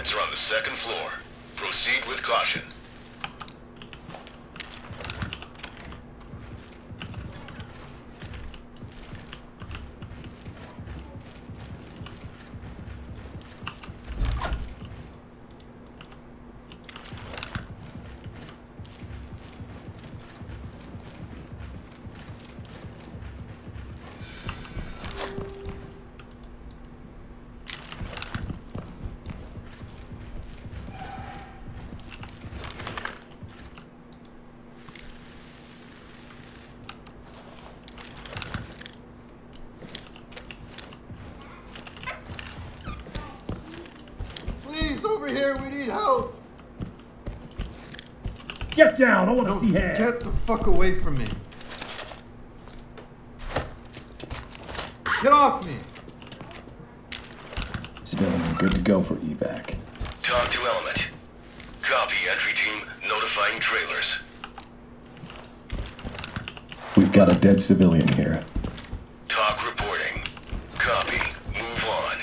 Suspects are on the second floor. Proceed with caution. Here, we need help. Get down! I want to No, see hands. get the fuck away from me. Get off me. Civilian, good to go for evac. TOC to Element. Copy, entry team. Notifying trailers. We've got a dead civilian here. TOC reporting. Copy. Move on.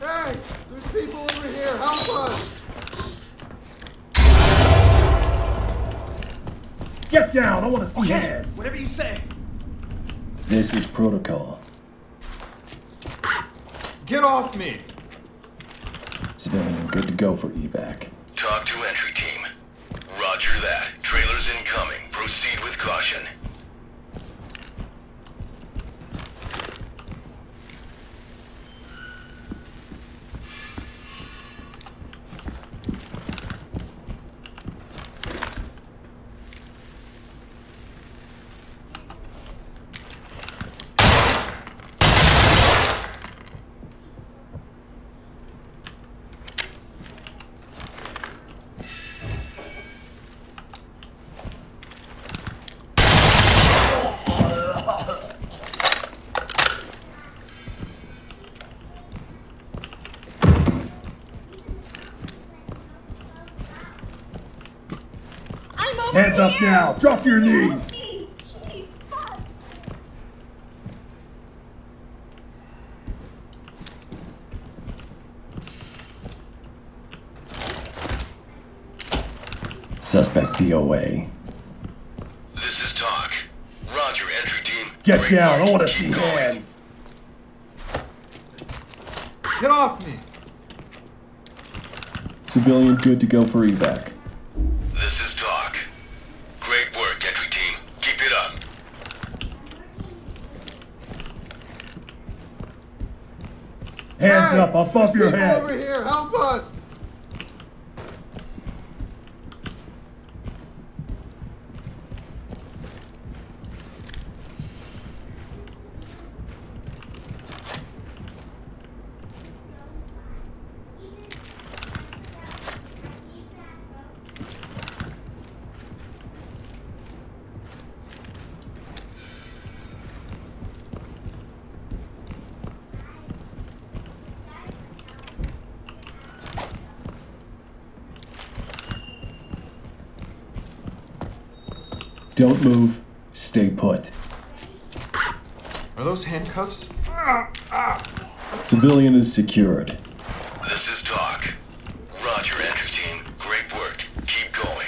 Hey, there's people over here. Help us. Get down! I want to see hands. Whatever you say. This is protocol. Get off me. Civilian, good to go for evac. Hands up now. Drop to your knees. Gee, gee, fuck. Suspect DOA. This is TOC. Roger, entry team. Get Great down! I work. want to see going. hands. Get off me. Civilian, good to go for evac. This is TOC. Great work, entry team. Keep it up. Hands up above there's your head. over here. Help us. Don't move. Stay put. Are those handcuffs? Civilian is secured. This is TOC. Roger, entry team. Great work. Keep going.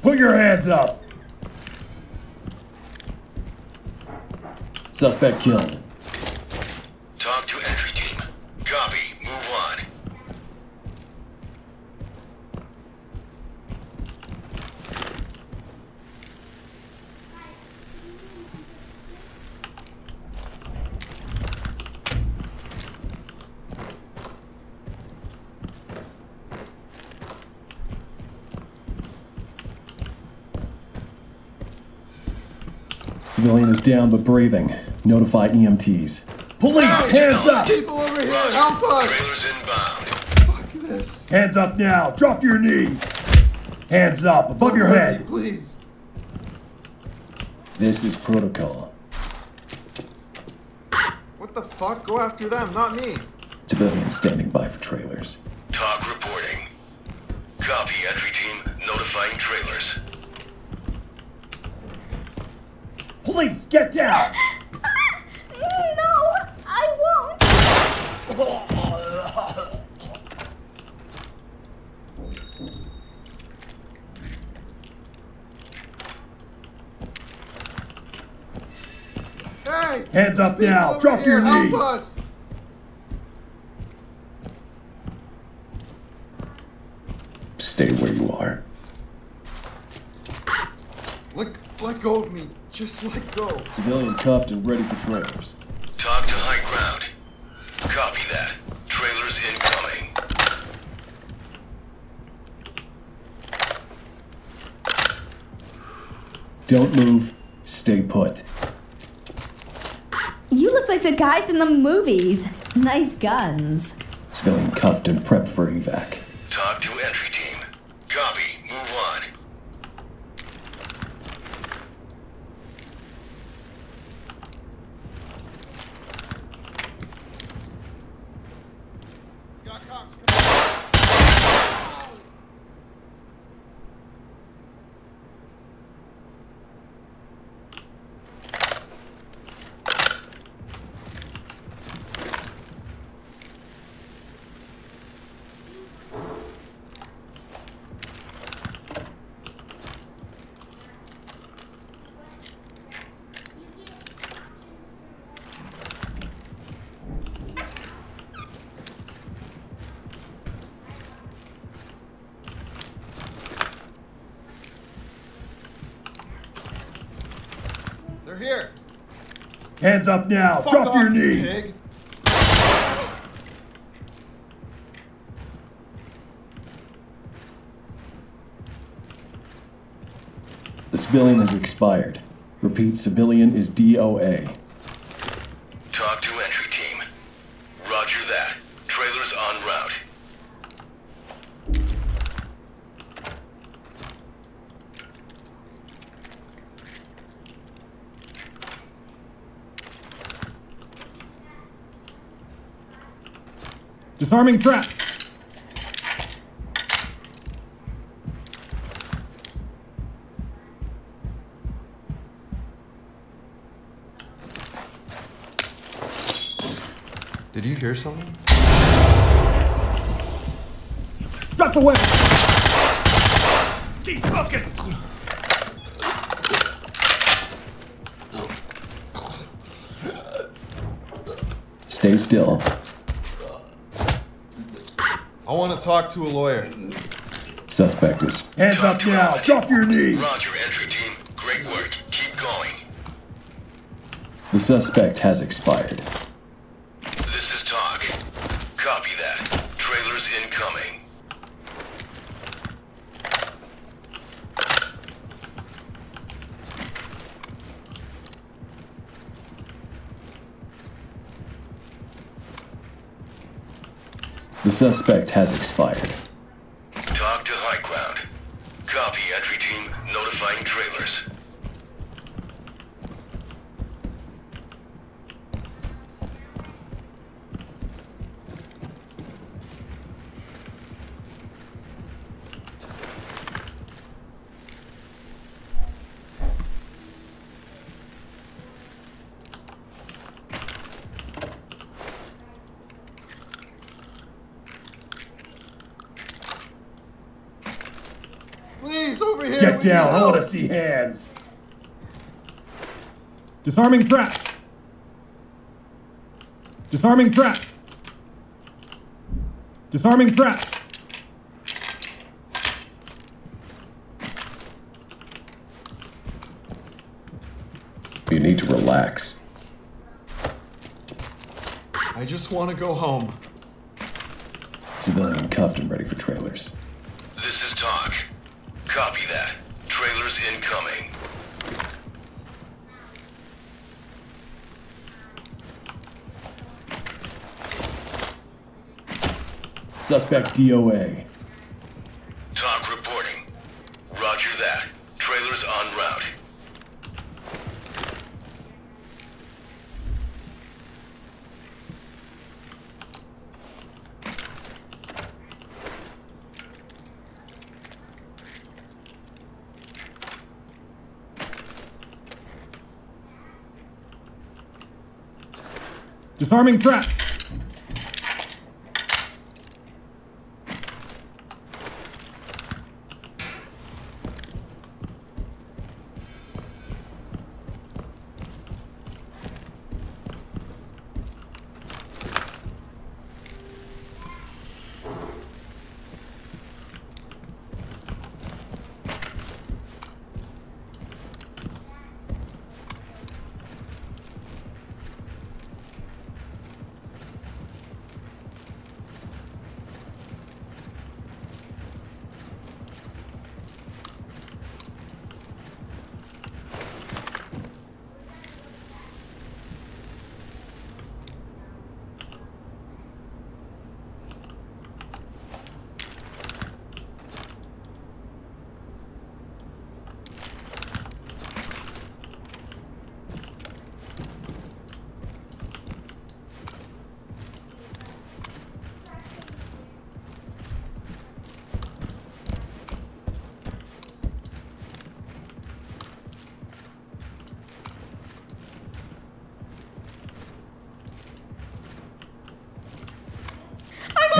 Put your hands up. Suspect killed. TOC to entry team. Copy. Move on. Civilian is down but breathing. Notify EMTs. Police, Hey, hands up! people over here! Roger. Help us! Trailers inbound. Fuck this. Hands up now. Drop to your knees. Hands up above your Don't hurt me, head. please. This is protocol. What the fuck? Go after them, not me. Civilians standing by for trailers. TOC reporting. Copy, entry team. Notifying trailers. Police, get down! No, I won't. Hey! Hands up now. Drop to here, your Help knees. us! Stay where you are. Let, let go of me. Just let go. Civilian cuffed and ready for trailers. TOC to high ground. Copy that. Trailers incoming. Don't move. Stay put. You look like the guys in the movies. Nice guns. Civilian cuffed and prepped for evac. TOC to entry team. Copy. Move on. Got cops. They're here. Hands up now. Fuck Drop off, your you knees. pig. The civilian has expired. Repeat, civilian is DOA. TOC to entry team. Roger that. Trailers en route. Disarming trap. Did you hear something? Drop the weapon. Keep focused. Stay still. I want to talk to a lawyer. Suspect is Hands TOC up now. element. Drop your knees. Roger, entry team. Great work. Keep going. the suspect has expired. This is TOC. Copy that. Trailers incoming. The suspect has expired. Get down. I help. want to see hands. Disarming trap. Disarming trap. Disarming trap. You need to relax. I just want to go home. Civilian cuffed and ready for trailers. Suspect DOA. TOC reporting. Roger that. Trailers en route. Disarming trap.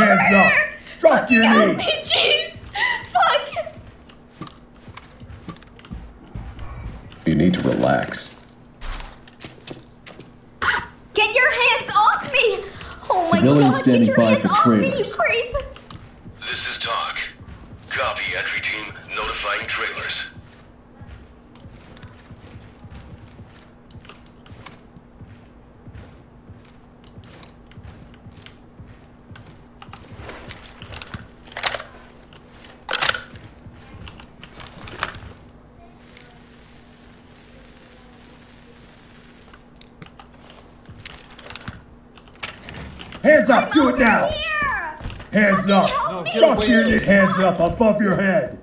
Hands up. Drop to your Help knees. me, jeez! Fuck! You need to relax. Get your hands off me! Oh my Civilians god, standing get your by hands for off me, you Hands up. Do it now. Hands up. help No, me, get Drop away. to your Hands up above your head.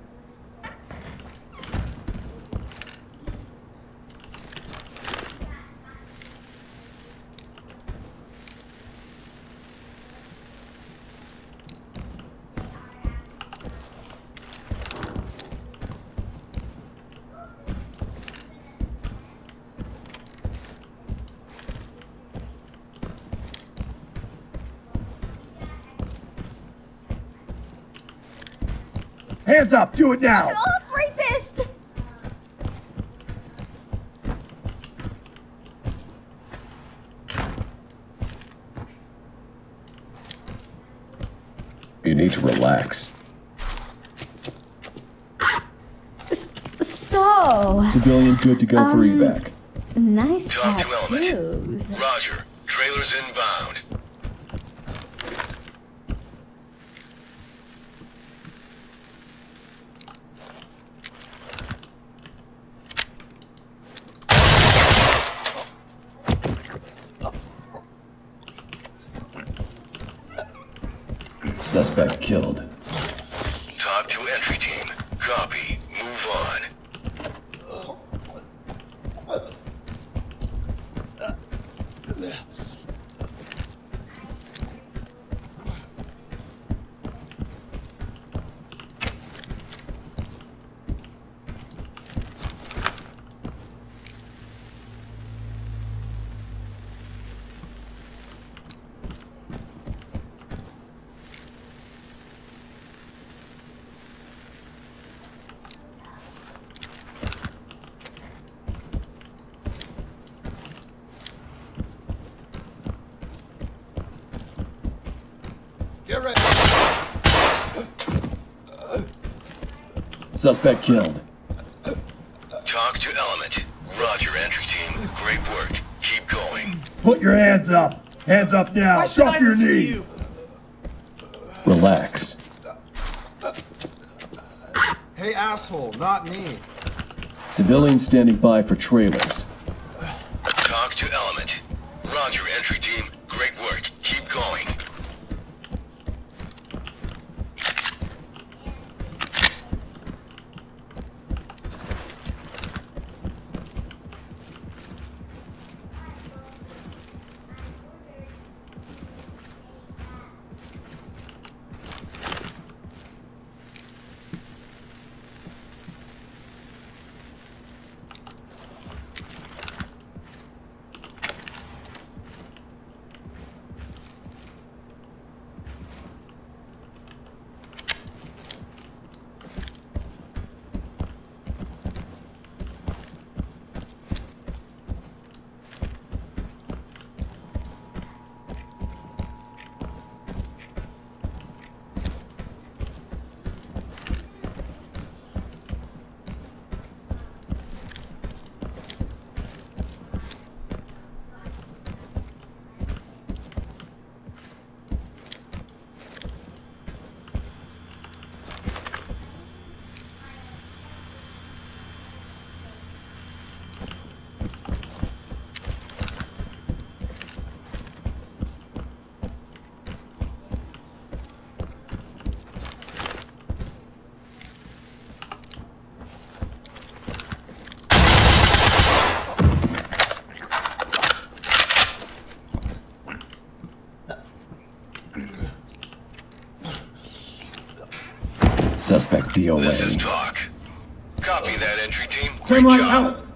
Hands up. Do it now. Off, rapist! You need to relax. So, Civilian good to go for evac. Um, nice TOC to tattoos. Roger. Trailers inbound. Get ready. Suspect killed. TOC to element. Roger, entry team. Great work. Keep going. Put your hands up. Hands up now. Drop to your knees. Relax. Hey, asshole, not me. Civilians standing by for trailers. TOC to element. Roger, entry team. Great work. Suspect DOA. This is TOC. Copy that entry team. Great Samurai job. out.